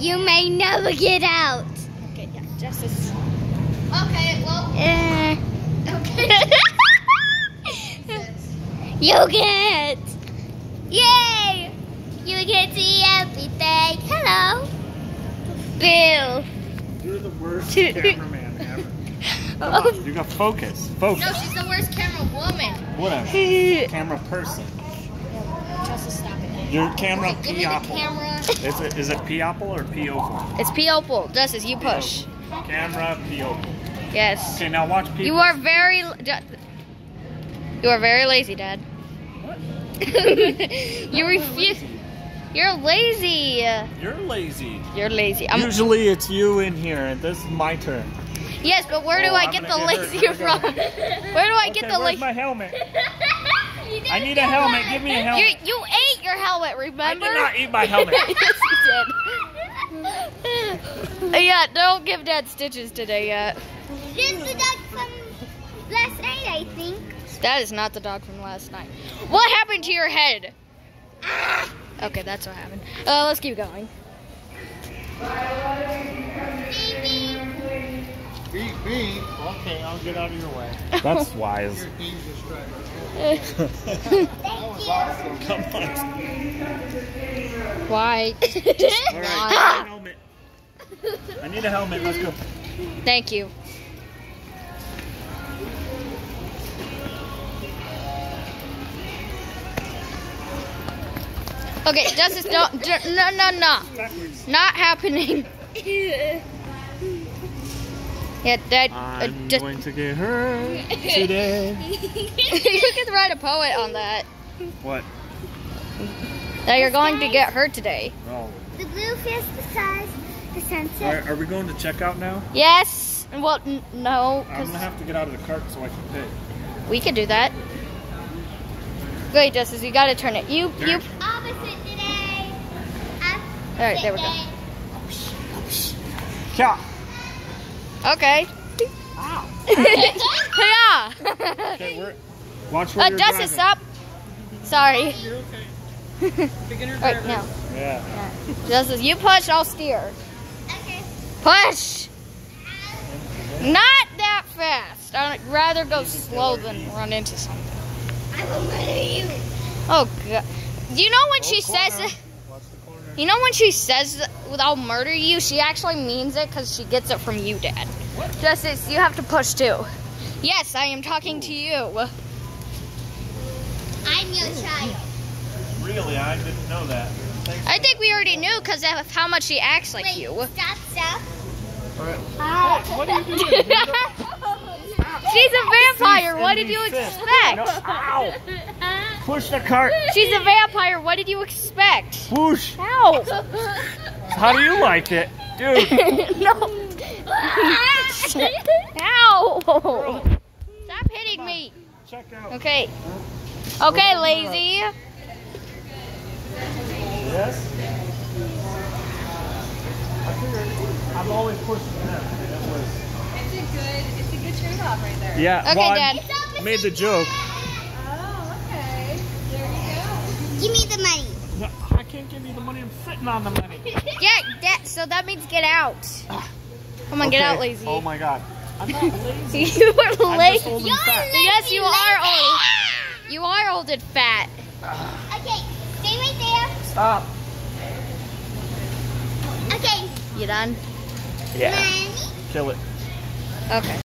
You may never get out. Okay, yeah, Justice. Okay, well, Uh, okay. you get. Yay! You can see everything. Hello. Boo. You're the worst cameraman ever. Oh. You got focus. Focus. no, she's the worst camera woman. Whatever. Camera person. Justice, stop it. Your camera Give me the camera. Is it, is it P-opple or P-opal? It's P Opal. Justice, you push. Camera P-opal. Yes. Okay, now watch people. You are very. You are very lazy, Dad. What? you refuse. You're lazy. You're lazy. You're lazy. I'm, Usually it's you in here, and this is my turn. yes, but where do Oh, I I'm get the lazy I'm from? Where do I okay, get the lazy? my helmet? I need a helmet. Give me a You helmet. you ate your helmet. I Remember? did not eat my helmet. yes, you did. yeah, don't give Dad stitches today yet. This is the dog from last night, I think. That is not the dog from last night. What happened to your head? Okay, that's what happened. Uh, let's keep going. Beep, beep. Okay, I'll get out of your way. That's wise. He's just Thank you. Come on. Why? All right, Why? helmet. I need a helmet. Let's go. Thank you. Okay, Justice, don't, no, no, no, Backwards. not happening. Yeah, Dad, uh, I'm just, going to get hurt today. you can write a poet on that. What? That you're going to get hurt today. Oh. The blue fish, the size, the All sunset. right, are we going to checkout now? Yes. Well, n- no, I'm gonna have to get out of the cart so I can pay. we can do that. Wait, Justice, you gotta turn it. You, you. Opposite today. Opposite All right, there we go. Yeah. Okay. yeah. Okay, we're. Watch where Uh, you're Justice, driving. stop. Sorry. You're okay. Beginner All right, driver. now. Yeah. Justice, you push, I'll steer. Okay. Push. Not that fast. I'd rather go slow than run into something. I will murder you. Oh god. Do you know when she corner. says Watch the corner. you know when she says I'll murder you, she actually means it because she gets it from you, Dad. What? Justice, you have to push too. Yes, I am talking to you. I'm your child. Really, I didn't know that. Thanks. I think we already knew because of how much she acts like Wait, you. stop, stop. All right. Hi. What are you doing? She's a vampire. What did you No, expect? ow! Push the cart. She's a vampire. What did you expect? Whoosh. Ow! How do you like it, dude? no. Ow! Stop hitting me. Check out. Okay. Okay, lazy. Yes. I figured I'm always pushing them. It's a good, it's a good trade-off right there. Yeah. Okay, well, I made the joke. Oh, okay. There you Give me the money. No, I can't give you the money. I'm sitting on the money. Yeah, that, so that means get out. Come on, get out, lazy. Oh my god. I'm not lazy. you are I'm just lazy. old and fat. Yes, you are old. You are old and fat. Okay, stay right there. Stop. Okay, You done? Yeah. money. Kill it. Okay.